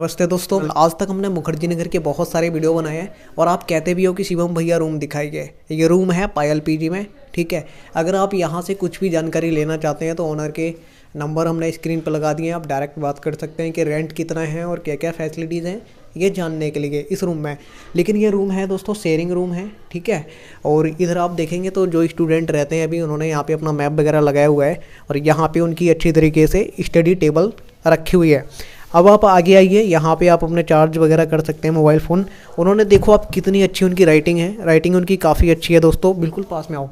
नमस्ते दोस्तों आज तक हमने मुखर्जी नगर के बहुत सारे वीडियो बनाए हैं और आप कहते भी हो कि शिवम भैया रूम दिखाइए ये रूम है पायल पीजी में ठीक है? अगर आप यहाँ से कुछ भी जानकारी लेना चाहते हैं तो ओनर के नंबर हमने स्क्रीन पर लगा दिए हैं। आप डायरेक्ट बात कर सकते हैं कि रेंट कितना है और क्या क्या फैसिलिटीज़ हैं ये जानने के लिए इस रूम में। लेकिन ये रूम है दोस्तों शेयरिंग रूम है ठीक है? और इधर आप देखेंगे तो जो स्टूडेंट रहते हैं अभी उन्होंने यहाँ पे अपना मैप वगैरह लगाया हुआ है और यहाँ पे उनकी अच्छी तरीके से स्टडी टेबल रखी हुई है। अब आप आगे आइए, यहाँ पे आप अपने चार्ज वगैरह कर सकते हैं मोबाइल फ़ोन उन्होंने देखो आप कितनी अच्छी उनकी राइटिंग है। राइटिंग उनकी काफ़ी अच्छी है दोस्तों। बिल्कुल पास में आओ।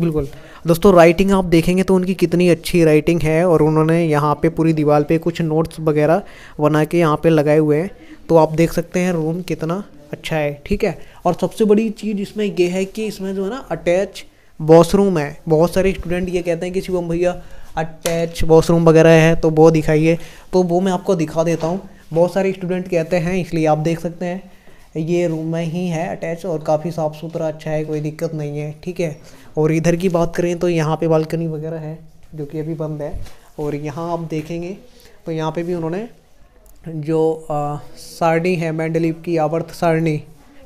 बिल्कुल। दोस्तों राइटिंग आप देखेंगे तो उनकी कितनी अच्छी राइटिंग है और उन्होंने यहाँ पे पूरी दीवार पे कुछ नोट्स वगैरह बना के यहाँ पे लगाए हुए हैं। तो आप देख सकते हैं रूम कितना अच्छा है, ठीक है? और सबसे बड़ी चीज़ इसमें यह है कि इसमें जो है ना अटैच वॉशरूम है। बहुत सारे स्टूडेंट ये कहते हैं कि शिवम भैया अटैच वॉशरूम वगैरह है तो वो दिखाइए। तो वो मैं आपको दिखा देता हूँ। बहुत सारे स्टूडेंट कहते हैं, इसलिए आप देख सकते हैं। ये रूम में ही है अटैच और काफ़ी साफ़ सुथरा अच्छा है, कोई दिक्कत नहीं है, ठीक है? और इधर की बात करें तो यहाँ पे बालकनी वगैरह है, जो कि अभी बंद है। और यहाँ आप देखेंगे तो यहाँ पे भी उन्होंने जो सारणी है, मैंडलीप की आवर्त सारणी,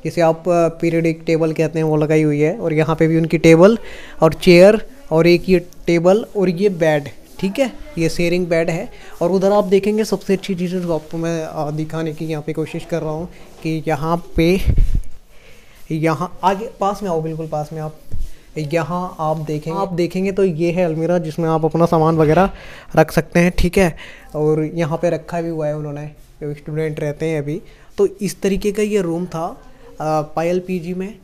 जिसे आप पीरियडिक टेबल कहते हैं, वो लगाई हुई है। और यहाँ पे भी उनकी टेबल और चेयर और एक ये टेबल और ये बेड, ठीक है? ये शेयरिंग बेड है। और उधर आप देखेंगे सबसे अच्छी चीज़ जो आपको मैं दिखाने की यहाँ पे कोशिश कर रहा हूँ कि यहाँ पे, यहाँ, आगे, पास में आओ, बिल्कुल पास में आप। यहाँ आप देखेंगे आप देखेंगे तो ये है अलमीरा जिसमें आप अपना सामान वगैरह रख सकते हैं, ठीक है? और यहाँ पे रखा भी हुआ है उन्होंने, जो स्टूडेंट रहते हैं अभी। तो इस तरीके का ये रूम था पायल पीजी में।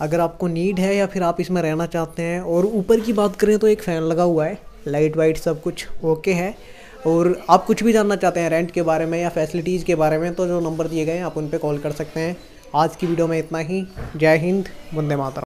अगर आपको नीड है या फिर आप इसमें रहना चाहते हैं और ऊपर की बात करें तो एक फ़ैन लगा हुआ है लाइट वाइट सब कुछ ओके है। और आप कुछ भी जानना चाहते हैं रेंट के बारे में या फैसिलिटीज़ के बारे में तो जो नंबर दिए गए हैं, आप उन पर कॉल कर सकते हैं। आज की वीडियो में इतना ही। जय हिंद, वंदे मातरम।